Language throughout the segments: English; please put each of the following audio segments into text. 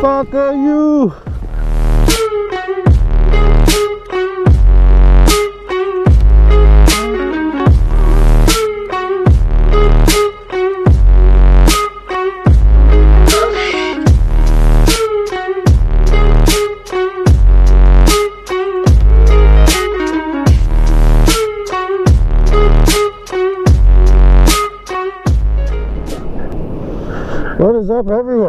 fuck are you? What is up, everyone?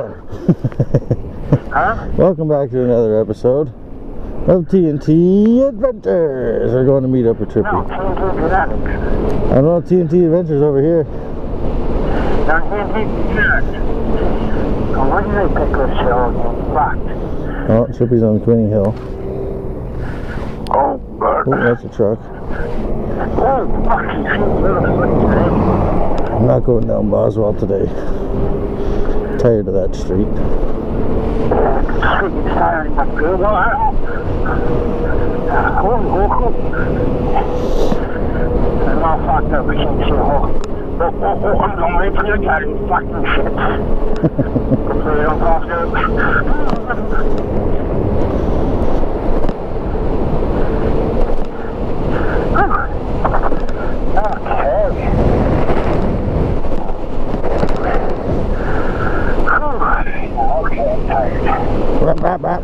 Welcome back to another episode of TNT Adventures. We're going to meet up with Trippy. No, TNT Genetics. I don't know TNT Adventures over here. No, TNT. Oh, where did they pick this hill again? Oh, Trippy's on Quinny Hill. Oh, Oh, that's a truck. Oh, fuck. You see the little foot today? I'm not going down Boswell today. Tired of that street. Freaking tired of good. Well, I. Oh, oh, oh. I'm all fucked up. We can't see a hole. Oh, oh, oh, I'm going right for your you fucking shit. Hopefully you don't fall through. Okay. Okay, I'm tired. Rap, rap, rap.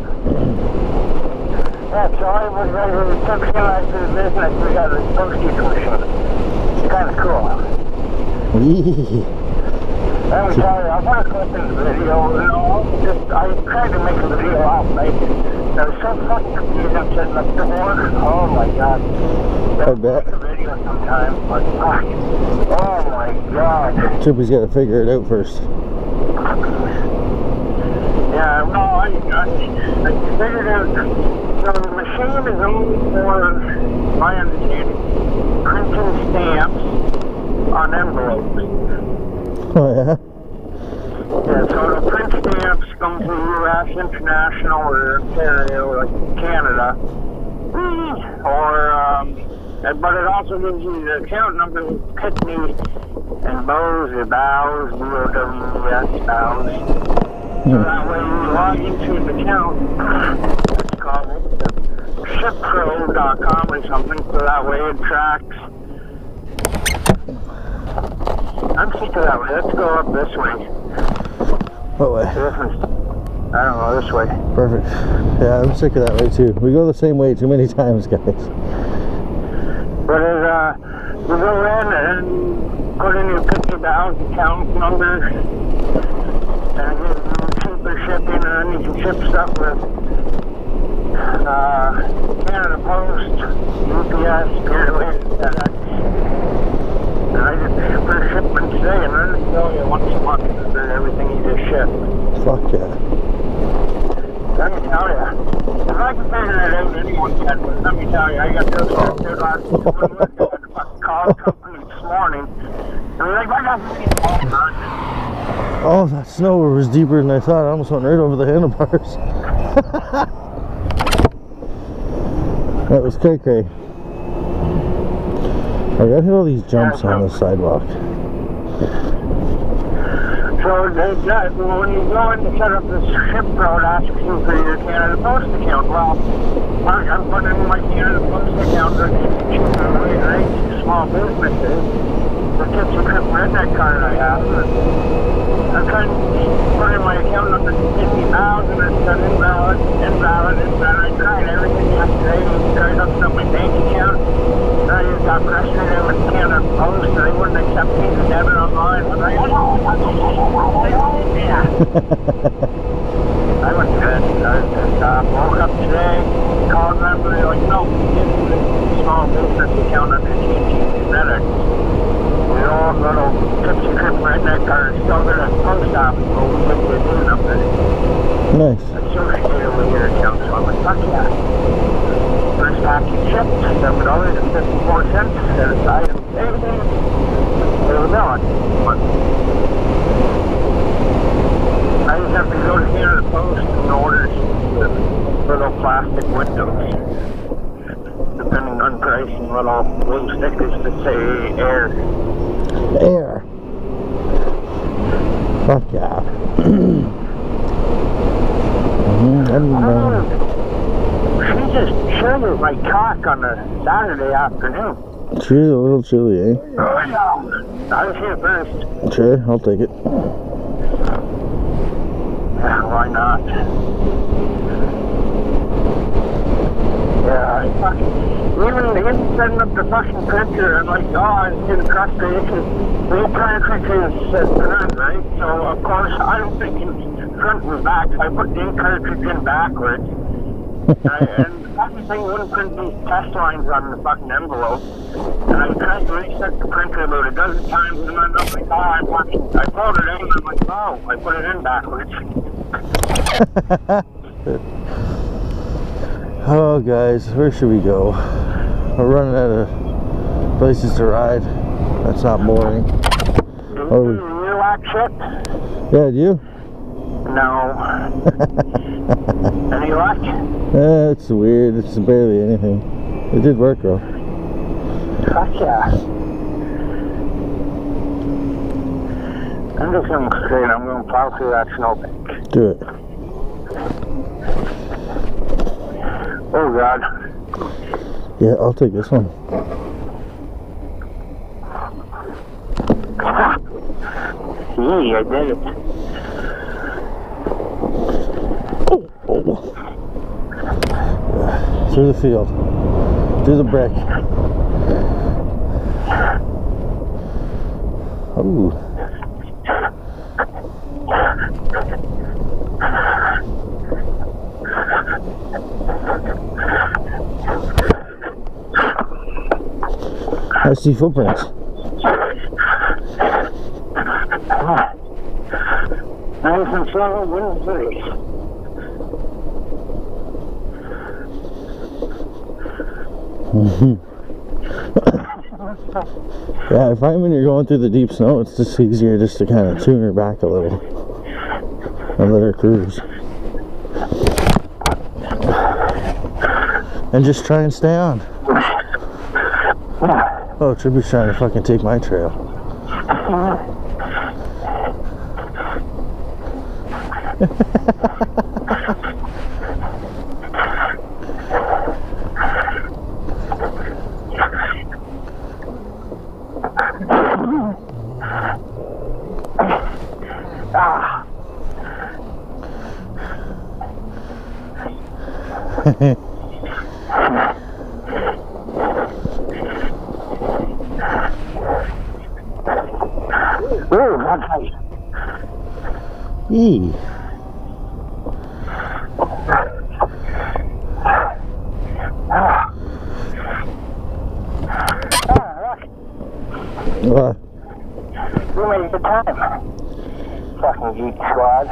Yeah, so I was ready to socialize to the business. We got a postage machine. It's kind of cool. Yee. Let me tell you, I want to in the video, you know, just, I tried to make a video last night. It was so fucking confusing setting up the board. Oh my god. I bet. Video sometime, but fuck. Oh my god. Trippy's got to figure it out first. Yeah, no, I, I, I figured out, so the machine is only for, my understanding, printing stamps on envelopes. Oh, yeah? Yeah, so the print stamps come from U.S. International or Ontario, like Canada, or, um, but it also gives you the account number with Pitney and Bose or Bowes, B-O-W-E-S, Bowes. So that way you log into an account, it's called shippro.com or something, so that way it tracks. I'm sick of that way. Let's go up this way. What way? I don't know, this way. Perfect. Yeah, I'm sick of that way too. We go the same way too many times, guys. But it, uh, you go in and put in your picture bounds account number, and it gives you shipping, and then you can ship stuff with uh, Canada Post, UPS, FedEx. And I did the super shipment today, and then they tell you once a month for everything you just shipped. Fuck yeah. Let me tell you, if I can figure it out, anyone can. But let me tell you, I got those out there last. I the fucking car company this morning. And they're like, I got all done. Oh, that snow was deeper than I thought. I almost went right over the handlebars. that was cray cray. I gotta hit all these jumps on the sidewalk. So that, when you go in to set up this ship road, you for your Canada Post account. Well, I'm putting in my Canada Post account right, small businesses. The kids who trip redneck card I have. Trying to put my account number 50,000 and it's invalid, invalid, invalid. I tried everything yesterday and tried up on my bank account. And I just got frustrated with Canada Post and they wouldn't accept me to debit online. I'm like, oh, yeah. I went good. I just uh, woke up today, called them, and they're like, no, this is a small business account under TNT Genetics. The old little tipsy trip redneck card is still there at the post office, but we get the new number Nice. associated with your account. So I'm like, fuck yeah. First package shipped, seven dollars and fifty-four cents, set aside and everything. There we go. But I just have to go to Canada Post and order the little plastic windows. Depending on price and little blue stickers to say air. Air. Fuck yeah. And, uh, She just chilled my cock on a Saturday afternoon. she's a little chilly, eh? Oh, yeah. I was here first. Sure, I'll take it. Why not? Yeah, I fucking, even, even setting up the fucking printer, I'm like, oh, I'm getting frustrated because the entire printer is set front, right? So, of course, I don't think in front and back, I put the cartridge in backwards. I, and the fucking thing wouldn't print these test lines on the fucking envelope. And I tried to reset the printer about a dozen times, and I'm like, oh, I fucking, I pulled it in, and I'm like, oh, I put it in backwards. Oh, guys, where should we go? We're running out of places to ride. That's not boring. Oh. You like shit? Yeah, do you? No. Any luck? Eh, it's weird. It's barely anything. It did work though. Fuck yeah. I'm just gonna straight, I'm gonna plow through that snowbank. Do it. Oh god. Yeah, I'll take this one. Yee, I did it. Oh, oh. Through the field. Through the brick. Oh. I see footprints. Nice and slow, wind face. Yeah, I find when you're going through the deep snow, it's just easier just to kind of tune her back a little and let her cruise. And just try and stay on. Oh, Tribu's trying to fucking take my trail. Ah, ooh, nice. Eee. Ah, Uh, we made the time. Fucking geek squad.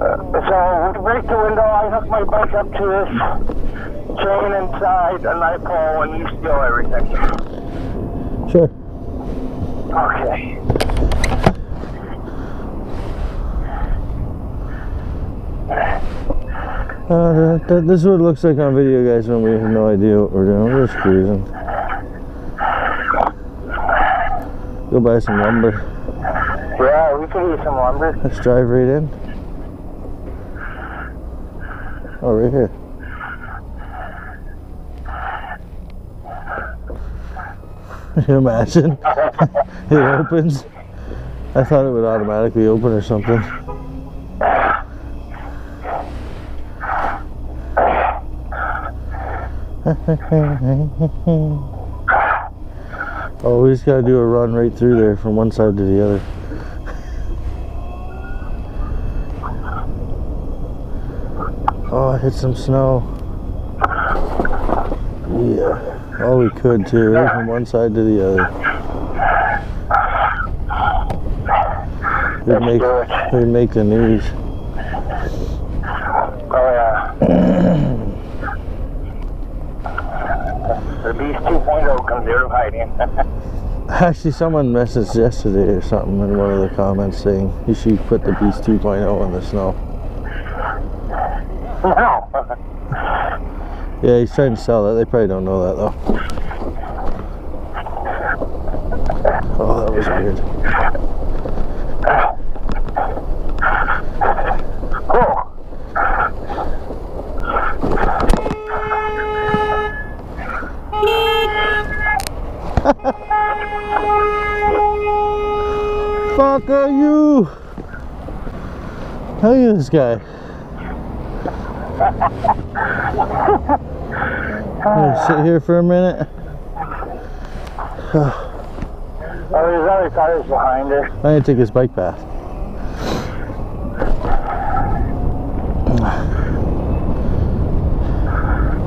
So, to break the window, I hook my bike up to this chain inside, and I pull, and you steal everything. sure. Okay. Uh, that, that- this is what it looks like on video, guys, when we have no idea what we're doing. We're just cruising. Go buy some lumber. Yeah, we can use some lumber. Let's drive right in. Oh, right here. Can you imagine? it opens. I thought it would automatically open or something. oh, we just gotta do a run right through there from one side to the other. Oh, I hit some snow. Yeah. Oh, we could too, right from one side to the other. We'd make, we'd make the news. Oh, yeah. the Beast 2.0 comes out of hiding. Actually, someone messaged yesterday or something in one of the comments saying you should put the Beast 2.0 in the snow. no. Yeah, he's trying to sell that. They probably don't know that though. Oh, that was weird. fuck are you? Look at this guy. Sit here for a minute. Oh, there's other cars behind her. I'm gonna take his bike path.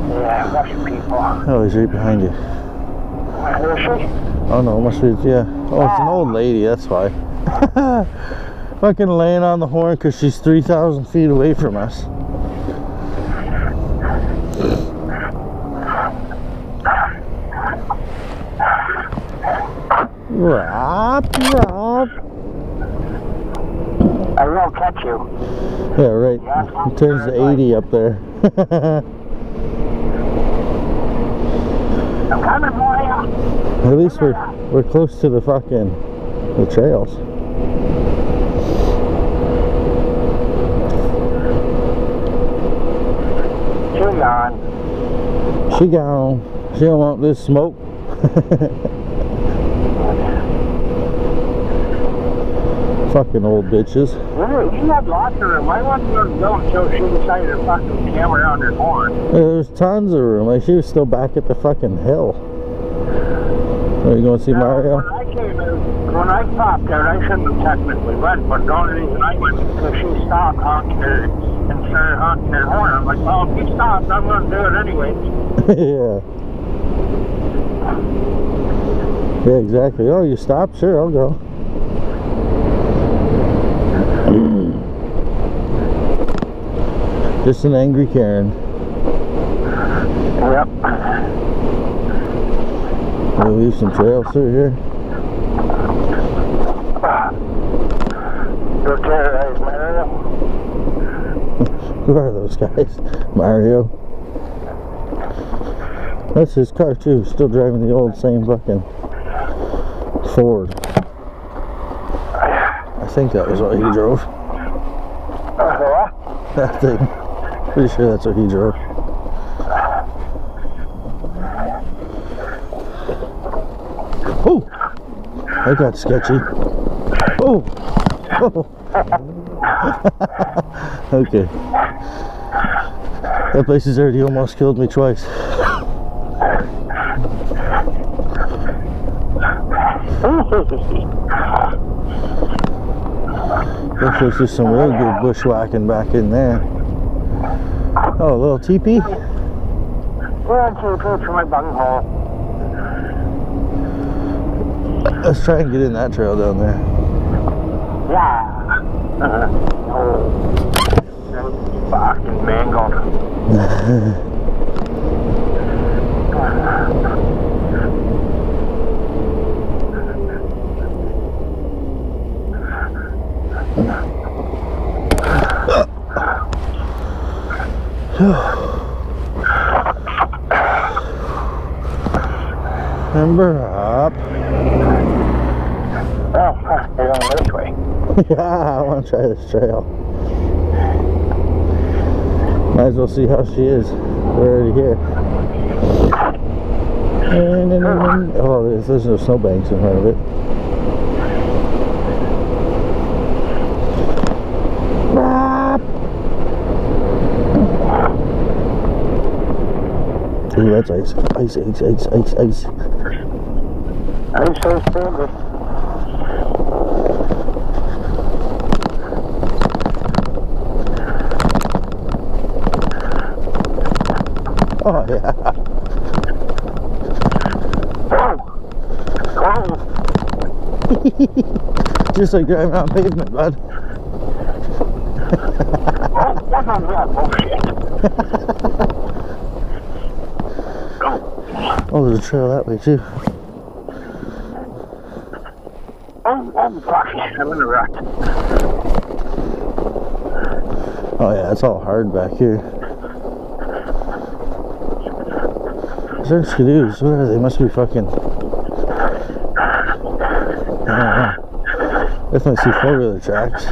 Yeah, a bunch of people. Oh, he's right behind you. Where is she? Oh no, must be, yeah. Oh, it's an old lady, that's why. Fucking laying on the horn because she's 3,000 feet away from us. Rob, Rob. I will catch you. Yeah, right. It turns to 80 up there. I'm coming for you. At least we're we're close to the fucking the trails. She's gone. She gone. She don't want this smoke. fucking old bitches. You you had lots of room. You going to go until she decided to fucking camera on her horn? There's tons of room. Like she was still back at the fucking hill. Are you going to see Mario? When I came in, when I popped out, I shouldn't have technically went, but the only reason I went is because she stopped honking her and started honking horn. I'm like, well, if I'm going to do it anyway. yeah. Yeah, exactly. Oh, you stop? Sure, I'll go. Just an angry Karen. Yep. We'll leave some trails through here. Mario. Who are those guys? Mario. That's his car too. Still driving the old same fucking Ford. I think that was what he drove. That thing. Pretty sure that's what he drove. Oh! That got sketchy. Oh! Oh! okay. That place has already almost killed me twice. Guess there's just some real good bushwhacking back in there. Oh, a little teepee? We're on trips from my bunghole. Let's try and get in that trail down there. Yeah. Uh-huh. Oh. Fucking mangled. Number up. Oh, huh, they're going this way. yeah, I want to try this trail. Might as well see how she is. We're already here. Oh, there's, there's no snowbanks in front of it. Ooh, that's ice. Ice, ice, ice, ice, ice. I'm so standard. Oh, yeah. Oh. Oh. Just like driving on pavement, bud. Oh, what was that bullshit? Oh, there's a trail that way, too. Oh, oh, fuck. I'm in a rut. Oh, yeah, it's all hard back here. There's canoes. They must be fucking. I don't know. Definitely see four wheeler tracks.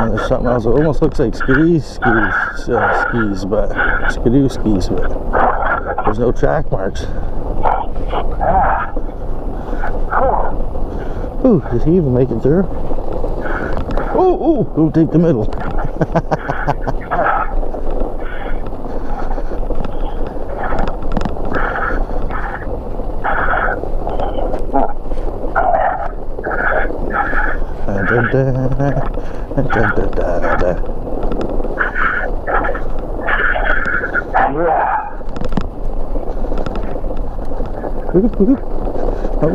And there's something else. It almost looks like skidoo skis, uh, skis, but skidoo skis, but there's no track marks. Ooh, is he even make it through? Oh, oh, go take the middle. Whoop, whoop. Oh,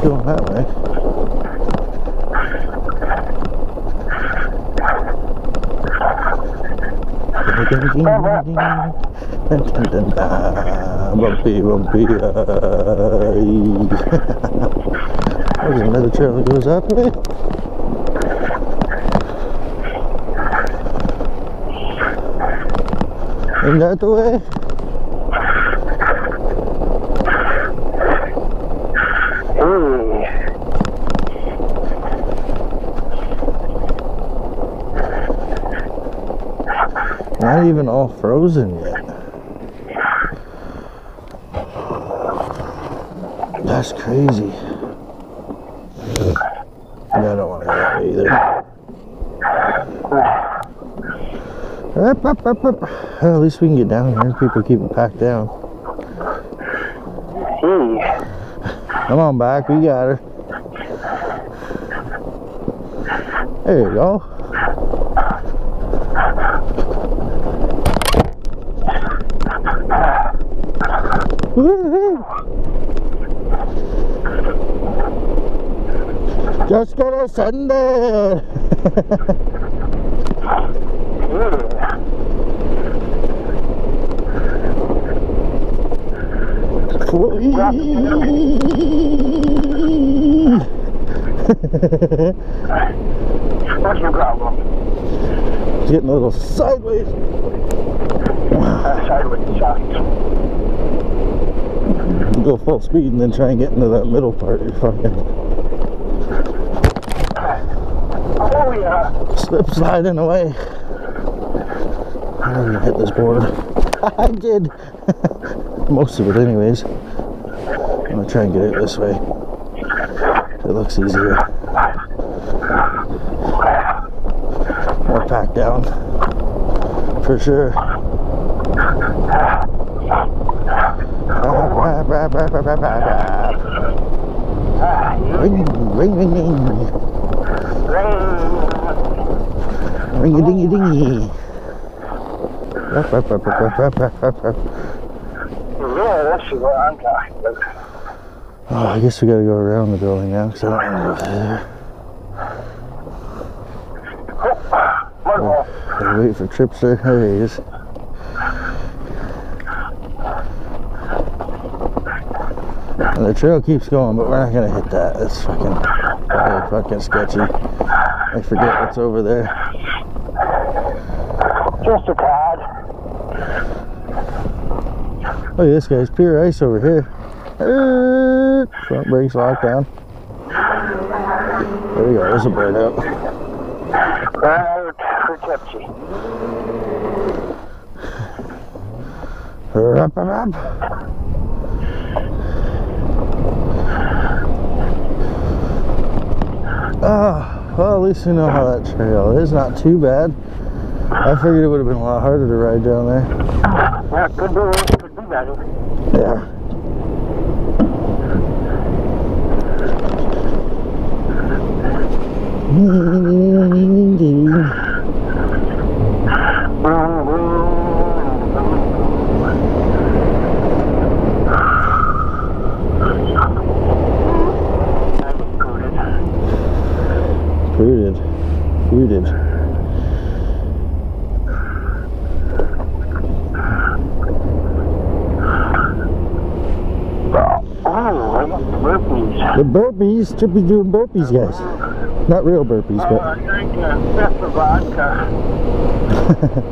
going that way. Bumpy, bumpy, There's another trail that goes that way. Ain't that the way? Not even all frozen yet. That's crazy. Yeah, I don't want to go that way either. Up, up, up, up. Well, at least we can get down here. People keep it packed down. Come on back, we got her. There you go. Just gonna send it. Yeah. What's your problem? Getting a little sideways. Uh, sideways shots. Go full speed and then try and get into that middle part. You're fucking Oh, yeah. Slip sliding away. I'm gonna hit this board. I did. Most of it, anyways. I'm gonna try and get it this way. It looks easier. More packed down. For sure. Ring, ring, ring, ring. Ring. Ring a dingy dingy. Ruff, ruff. Yeah, that's what I'm talking about. Oh, I guess we gotta go around the building now because I don't want to go there. Gotta wait for Tripster. There he is. And the trail keeps going, but we're not gonna hit that. That's fucking, very fucking sketchy. I forget what's over there. Just a tad. Oh, this guy's pure ice over here. Er, Front brakes locked down. There we go. There's a bird out. Right for Tipsy. Up, up, up. Ah, well, at least we know how that trail is. Not too bad. I figured it would have been a lot harder to ride down there. Yeah, could be could be better. Yeah. Booted. Booted. Oh, I got burpees. The burpees, Trippy's doing burpees, guys. Not real burpees, Uh, but I drank a fifth of vodka.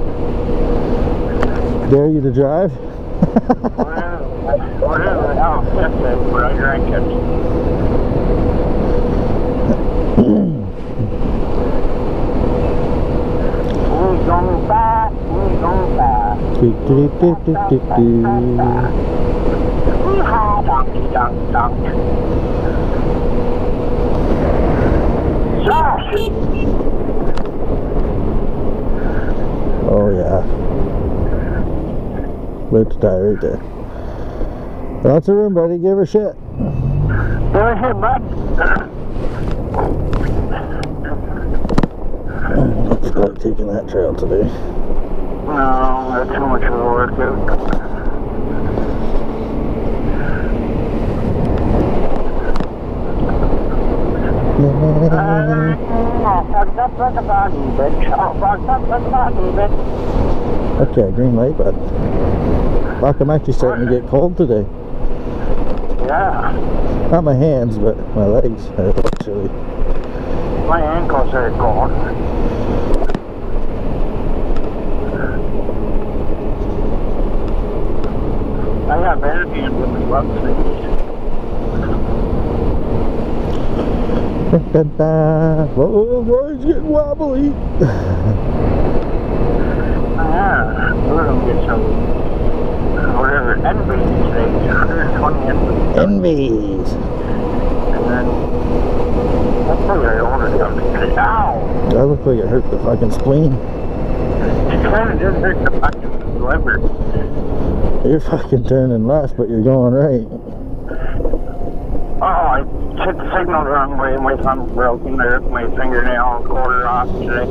dare you to drive? Whatever, whatever the hell fifth is, but I drank it. We gonna fight, we gonna fight. Do, do, do, do, do, do. Hee-haw, donkey, donk, donk. exhaust. Oh yeah. About to die right there. Lots of room, buddy. Give her shit. Go ahead, bud. I feel like taking that trail today. No, that's too much of a workout. Oh, fucked up like a body, bitch. Oh, fucked up like a body, bitch. Okay, green light, bud. Fuck, I'm actually starting to get cold today. Yeah, Not my hands, but my legs are a little chilly. my ankles are gone. I got better hands with my gloves things. Dun, dun, dun. Whoa, whoa, it's getting wobbly. Yeah, we're gonna get some, whatever, envy today, 120 envy. Envies. And then, hopefully I ordered something today. Ow! I look like it hurt the fucking spleen. It kind of did hurt the fucking liver. You're fucking turning left, but you're going right. Oh, hit the signal the wrong way. My thumb broken there. My fingernail quarter off today.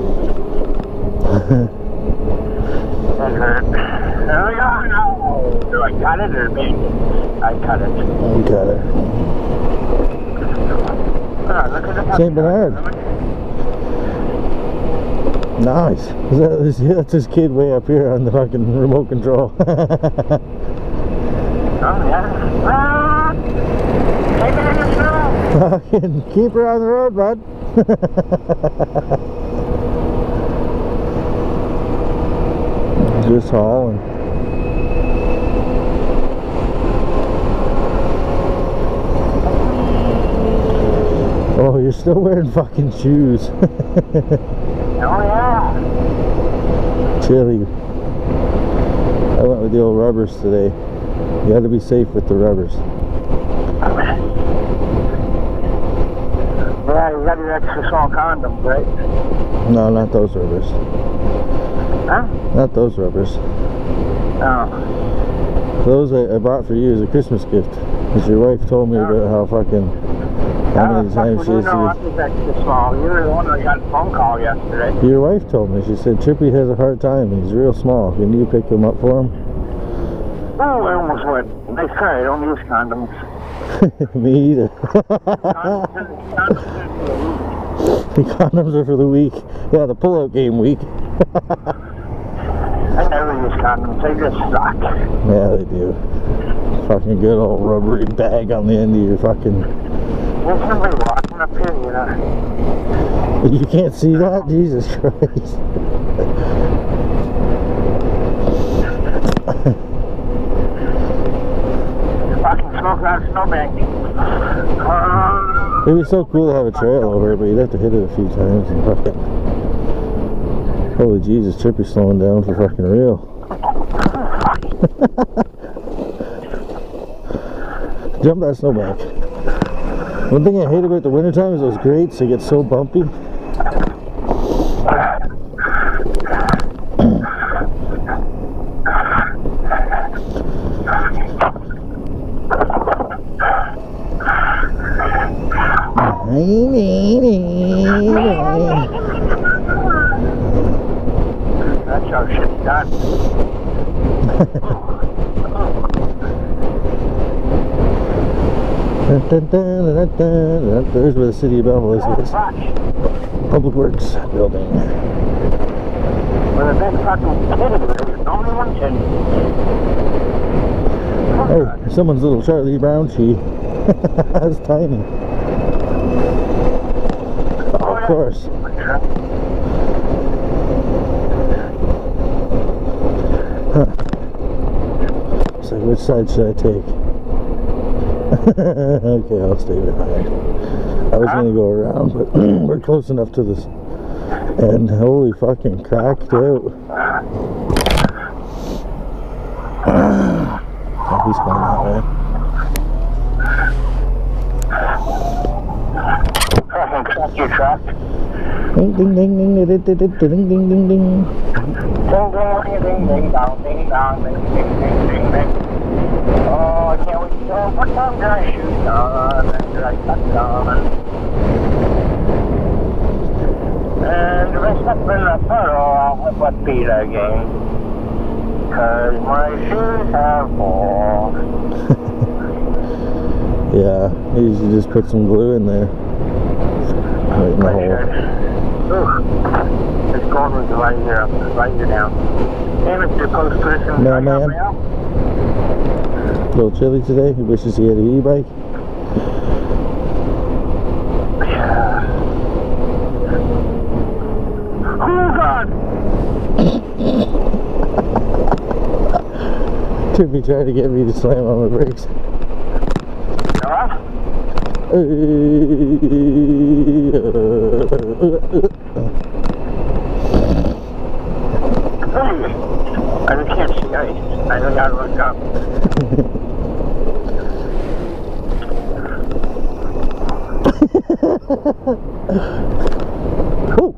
That hurt. There we go. No. Do I cut it or it? I cut it. You got it. Oh, look at the Saint Bernard. Nice. Is that, is, yeah, that's his kid way up here on the fucking remote control. Oh, yeah. Ah! Take it in the snow. fucking keep her on the road, bud. Just hauling. Oh, you're still wearing fucking shoes. Oh, yeah. Chilly. I went with the old rubbers today. You got to be safe with the rubbers. Yeah, you got your extra small condoms, right? No, not those rubbers. Huh? Not those rubbers. Oh. Those I, I bought for you as a Christmas gift. Because your wife told me about how fucking how many times she you know I to extra small? You were the one that got a phone call yesterday. Your wife told me. She said Trippy has a hard time. He's real small. Can you pick him up for him? Oh, I almost went. They say I don't use condoms. me either. The condoms are for the week. Yeah, the pull-out game week. I never use condoms. They just suck. Yeah, they do. Fucking good old rubbery bag on the end of your fucking... There's somebody walking up here, you know. You can't see that? Jesus Christ. Fucking smoke out snowbank. Uh, It'd be so cool to have a trail over it, but you'd have to hit it a few times and fucking... Holy Jesus, Trippy's slowing down for fucking real. Jump that snowbank. One thing I hate about the wintertime is those grates, they get so bumpy. That's how shit's done. There's where the city of Oh, is. Public Works building. Hey, someone's little Charlie Brown she. That's tiny. Course. So which side should I take? okay, I'll stay behind. I was gonna go around, but we're close enough to this. And holy fucking cracked out. He's going that way. Fucking That's your truck. Ding ding ding ding ding ding ding ding ding ding ding. Ding, ding, ding, ding, ding, dong, ding, dong, ding, ding, ding, ding, ding. Oh, I can't wait go. What time did I shoot on? Did I cut it on? And if I step in the puddle, I'll have what beat again. Cause my shoes have balls. Yeah, you should just put some glue in there. Right in the hole. This corner's lighting you up, you down. To post position. No, right man. A little chilly today. He wishes he had an e-bike. Tippy tried to get me to slam on the brakes. Uh. I just can't see ice. I don't gotta look up. Oh!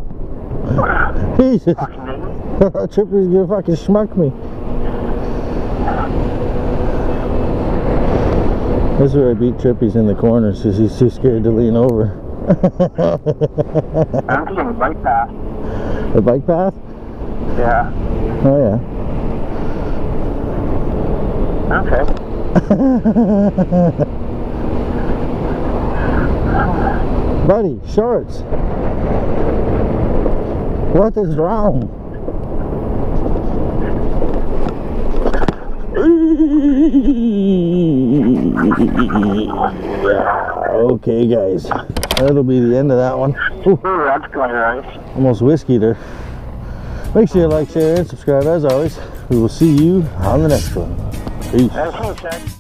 Jesus! Fucking. Trippy's gonna fucking schmuck me. This is where I beat Trippy's in the corners because he's too scared to lean over. I'm seeing a bike path. the bike path? Yeah. Oh yeah. Okay. Buddy, shorts. What is wrong? Okay, guys. That'll be the end of that one. Ooh, that's going right. almost whiskey there. Make sure you like, share, and subscribe as always. We will see you on the next one. Peace.